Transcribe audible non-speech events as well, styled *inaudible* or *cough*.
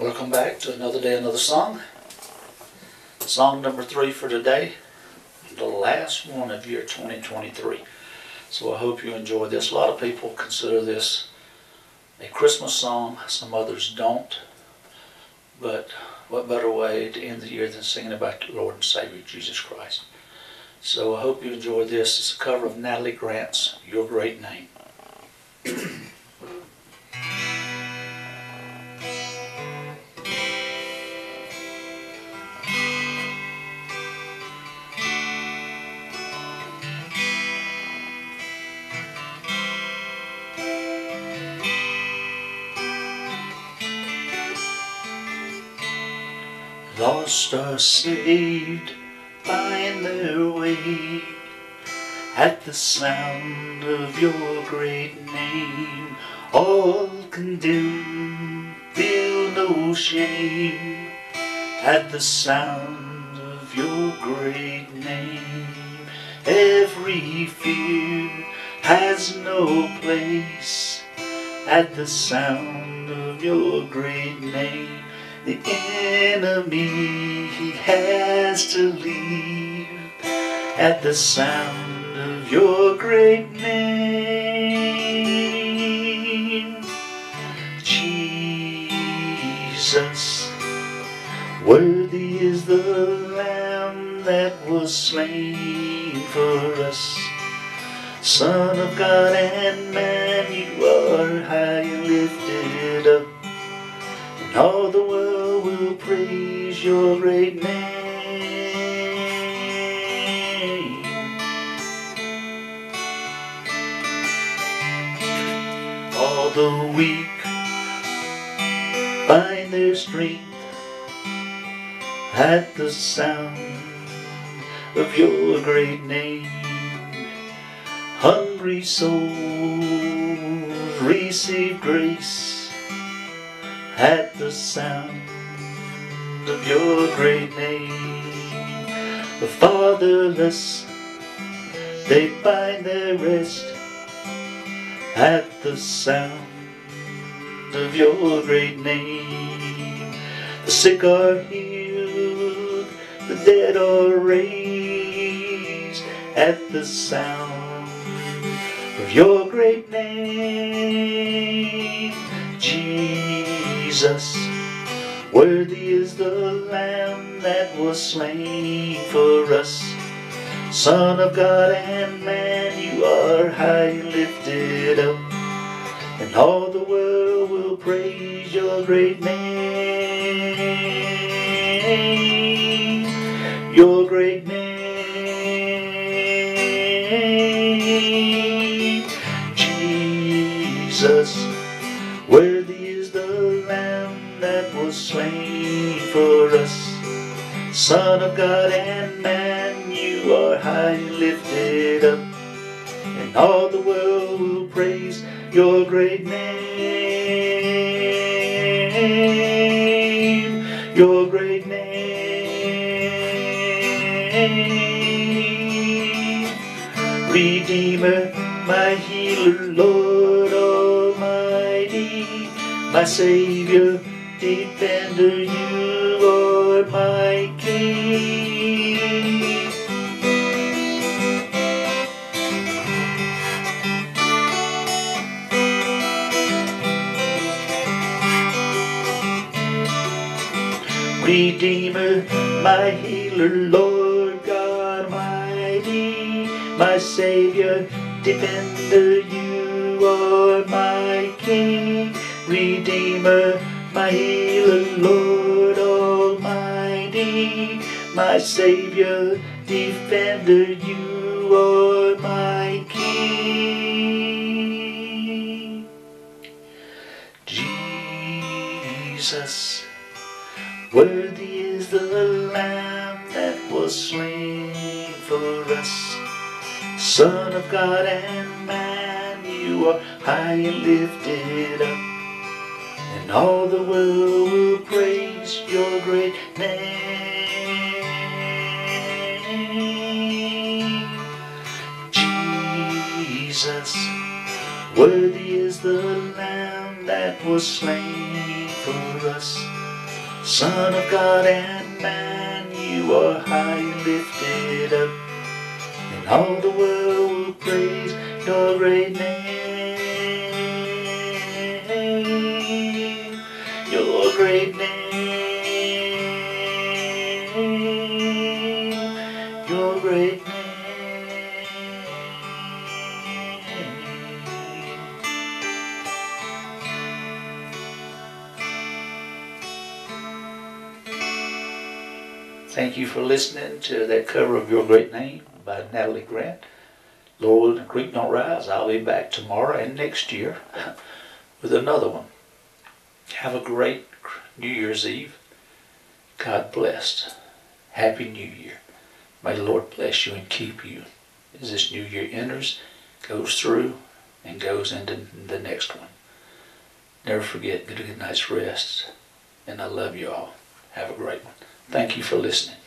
Welcome back to another day, another song. Song number three for today, the last one of year 2023. So I hope you enjoy this. A lot of people consider this a Christmas song, some others don't. But what better way to end the year than singing about the Lord and Savior Jesus Christ? So I hope you enjoy this. It's a cover of Natalie Grant's Your Great Name. *clears throat* Lost or saved, find their way at the sound of your great name. All condemned, feel no shame at the sound of your great name. Every fear has no place at the sound of your great name. The enemy he has to leave at the sound of your great name. Jesus, worthy is the Lamb that was slain for us. Son of God and man, you are high and lifted up. The weak find their strength at the sound of your great name. Hungry souls receive grace at the sound of your great name. The fatherless, they find their rest at the sound of your great name. The sick are healed, the dead are raised at the sound of your great name, Jesus. Worthy is the Lamb that was slain for us. Son of God and man, you are high and lifted up, and all the world will praise your great name. Your great name, Jesus. Worthy is the Lamb that was slain for us. Son of God and man, are high and lifted up, and all the world will praise your great name, your great name. Redeemer, my healer, Lord Almighty, my Savior, defender, you are my King. Redeemer, my healer, Lord God Almighty, my Savior, defender, you are my King. Redeemer, my healer, Lord Almighty, my Savior, defender, you are my King. Jesus, is the Lamb that was slain for us. Son of God and man, you are high and lifted up, and all the world will praise your great name. Jesus, worthy is the Lamb that was slain for us. Son of God and man, you are high and lifted up, and all the world will praise your great name. Thank you for listening to that cover of Your Great Name by Natalie Grant. Lord, the creek don't rise. I'll be back tomorrow and next year *laughs* with another one. Have a great New Year's Eve. God bless. Happy New Year. May the Lord bless you and keep you as this new year enters, goes through, and goes into the next one. Never forget, get a good night's rest. And I love you all. Have a great one. Thank you for listening.